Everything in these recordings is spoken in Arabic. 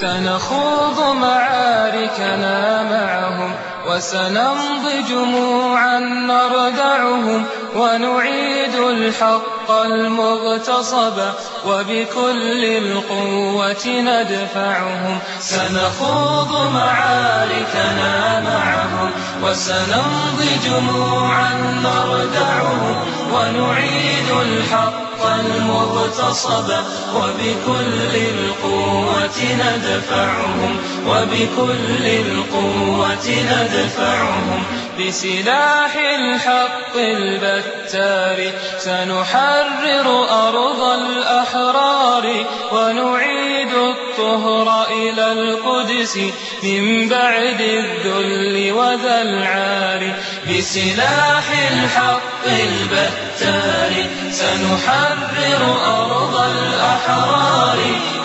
سنخوض معاركنا معهم وسنمضي جموعا نردعهم ونعيد الحق المغتصب وبكل القوة ندفعهم سنخوض معاركنا معهم وسنمضي جموعا نردعهم ونعيد الحق المغتصب وبكل القوة ندفعهم وبكل القوة ندفعهم. بسلاح الحق البتار سنحرر أرض الأحرار ونعيد الطهر إلى القدس من بعد الذل وذا العار. بسلاح الحق البتار سنحرر أرض الأحرار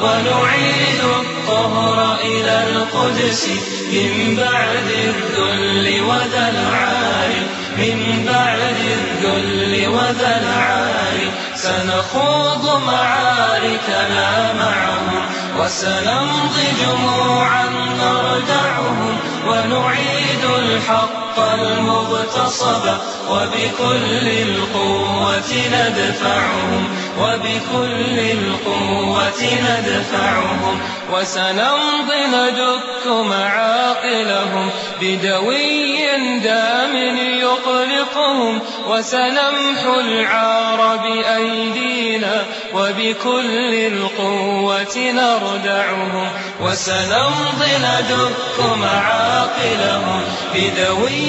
ونعيد الطهر إلى القدس من بعد الذل وذا العار من بعد الذل وذا العار سنخوض معاركنا معهم وسنمضي جموعا نردعهم ونعيد الحق المغتصب وبكل القوة ندفعهم وبكل القوة ندفعهم. وسنمضي ندك معاقلهم بدوي دام يقلقهم. وسنمحو العار بأيدينا وبكل القوة نردعهم. وسنمضي ندك معاقلهم بدوي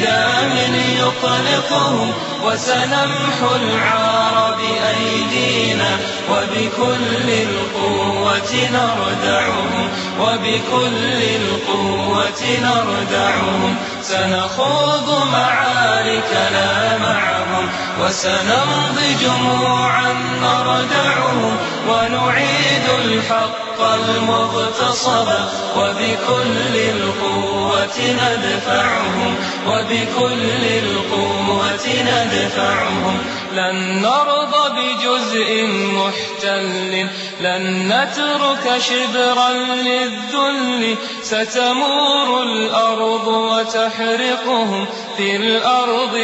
دام يقلقهم وسنمحو العار بأيدينا وبكل القوة نردعهم وبكل القوة نردعهم سنخوض معاركنا معهم وسنمضي جموعا نردعهم ونعيد الحق المغتصب وبكل القوة ندفعهم وبكل القوة ندفعهم. لن نرضى بجزء محتل لن نترك شبرا للذل. ستمور الأرض وتحرقهم في الأرض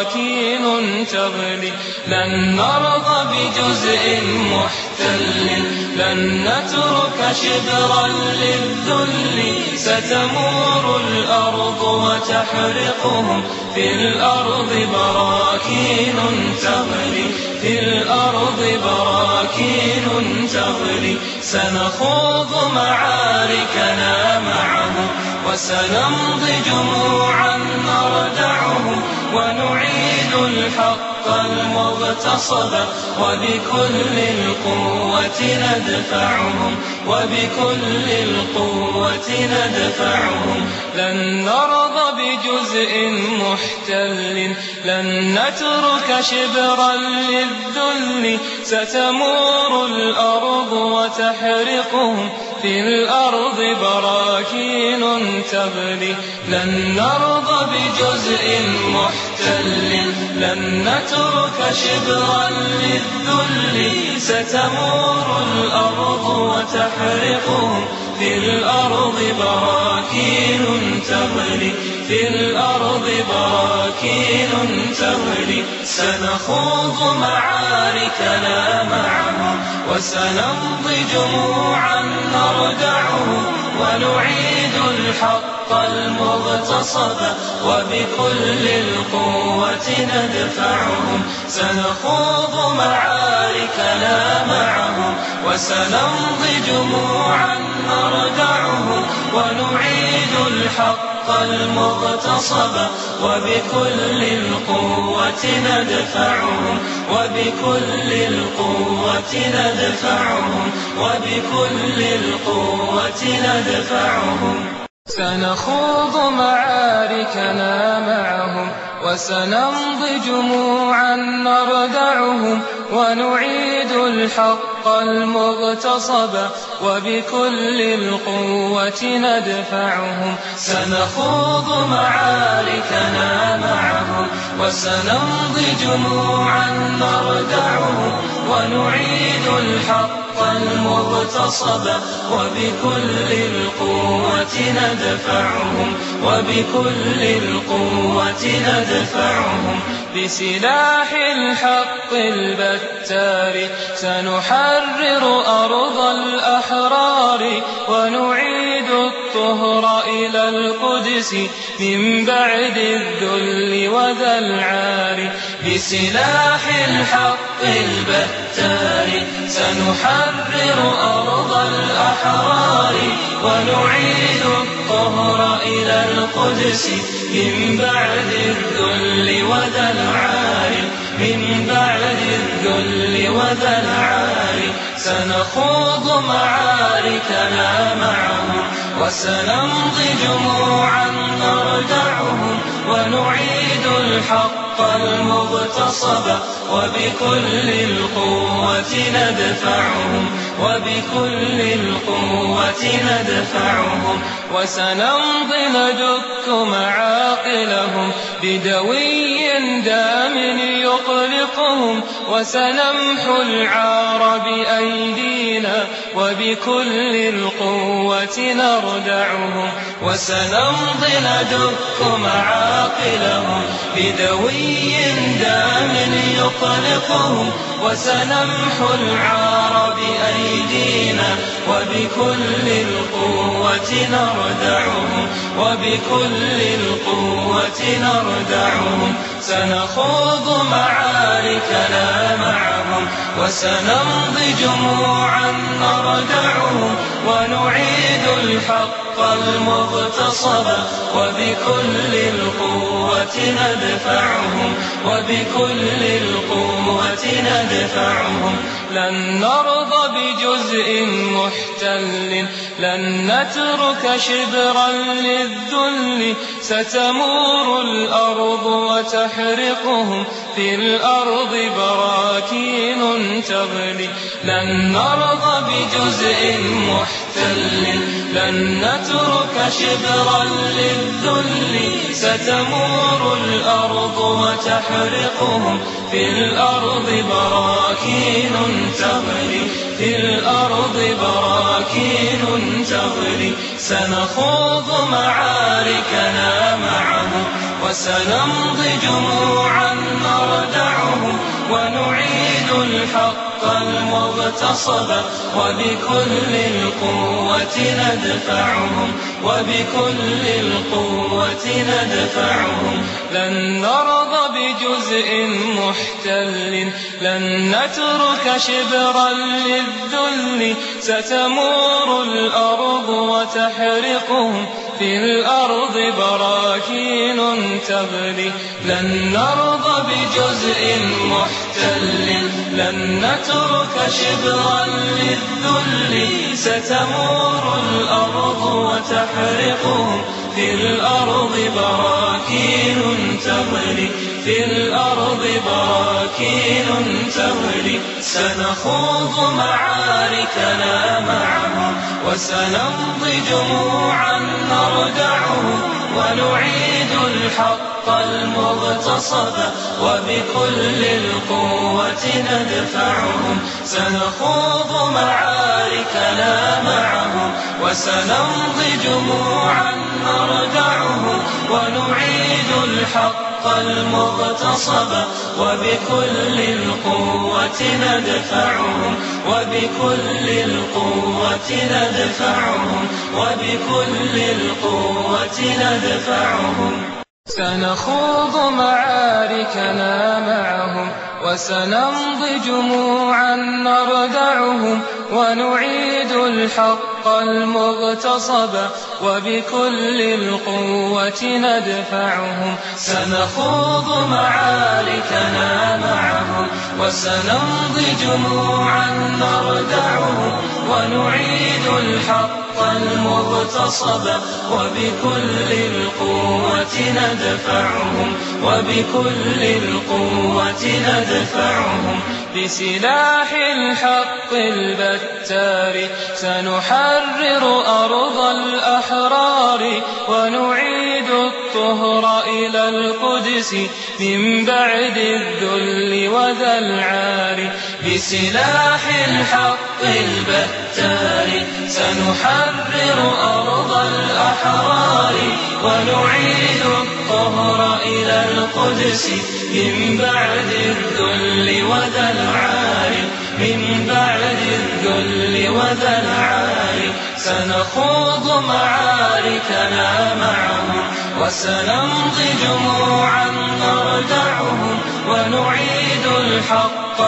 براكين تغلي. لن نرضى بجزء محتل. لن نترك شبرا للذل. ستمور الأرض وتحرقهم. في الأرض براكين تغلي. في الأرض براكين تغلي. سنخوض معاركنا معهم. وسنمضي جموعا نردعهم. ونعيد الحق المغتصب وبكل القوة ندفعهم وبكل القوة ندفعهم. لن نرضى بجزء محتل لن نترك شبرا للذل. ستمور الأرض وتحرقهم. في الأرض براكين تغلي لن نرضى بجزء محتل. لن نترك شبرا للذل. ستمور الأرض وتحرقهم في الأرض براكين تغلي في الأرض براكين تغلي سنخوض معاركنا معهم وسنمضي جموعا نردعهم ونعيد الحق المغتصب وبكل القوة ندفعهم سنخوض معاركنا معهم وسنمضي جموعا نردعهم ونعيد الحق المغتصب وبكل القوة ندفعهم وبكل القوة ندفعهم وبكل القوة ندفعهم سنخوض معاركنا معهم. وسنمضي جموعا نردعهم ونعيد الحق المغتصب وبكل القوة ندفعهم. سنخوض معاركنا معهم وسنمضي جموعا نردعهم ونعيد الحق المغتصب وبكل القوة ندفعهم وبكل القوة ندفعهم. بسلاح الحق البتار سنحرر أرض الأحرار ونعيد الطهر إلى القدس من بعد الذل وذا العار. بسلاح الحق البتار سنحرر أرض الأحرار ونعيد الطهر إلى القدس من بعد الذل وذا العار من بعد الذل وذا العار سنخوض معاركنا معهم وسنمضي جموعا نردعهم ونعيد الحق المغتصب وبكل القوة ندفعهم وبكل القوة ندفعهم وسنمضي ندك معاقلهم بدوي دام يقلقهم وسنمحو العار بأيدينا وبكل القوة نردعهم وسنمضي ندك معاقلهم بدوي دام يقلقهم وسنمحو العار بأيدينا وبكل القوة نردعهم وبكل القوة نردعهم. سنخوض معاركنا معهم وسنمضي جموعا نردعهم. ونعيد الحق المغتصب وبكل القوة ندفعهم. وبكل القوة ندفعهم. لن نرضى بجزء محتل لن نترك شبرا للذل. ستمور الأرض وتحرقهم في الأرض براكين تغلي. لن نرضى بجزء محتل لن نترك شبرا للذل. ستمور الأرض وتحرقهم في الأرض براكين تغلي في الأرض براكين تغلي سنخوض معاركنا معهم وسنمضي جموعا نردعهم. ونعيد الحق المغتصب وبكل القوة ندفعهم وبكل القوة ندفعهم. لن نرضى بجزء محتل لن نترك شبرا للذل. ستمور الأرض وتحرقهم في الأرض براكين تغلي. لن نرضى بجزء محتل لن نترك شبرا للذل. ستمور الأرض وتحرقهم في الأرض براكين تغلي. في الأرض براكين تغلي. سنخوض معاركنا معهم وسنمضي جموعا نردعهم ونعيد الحق. المغتصب وبكل القوة ندفعهم. سنخوض معاركنا معهم وسنمضي جموعا نردعهم ونعيد الحق المغتصب وبكل القوة ندفعهم. وبكل القوة ندفعهم. وبكل القوة ندفعهم. سنخوض معاركنا معهم وسنمضي جموعا نردعهم ونعيد الحق المغتصب وبكل القوة ندفعهم سنخوض معاركنا معهم وسنمضي جموعا نردعهم ونعيد الحق المغتصب وبكل القوة ندفعهم وبكل القوة ندفعهم. بسلاح الحق البتار سنحرر أرض الأحرار ونعيد الطهر إلى القدس من بعد الذل وذا العار. بسلاح الحق البتار سنحرر أرض الأحرار. ونعيد الطهر إلى القدس من بعد الذل وذا العار. من بعد الذل وذا العار. سنخوض معاركنا معهم وسنمضي جموعا نردعهم ونعيد الحق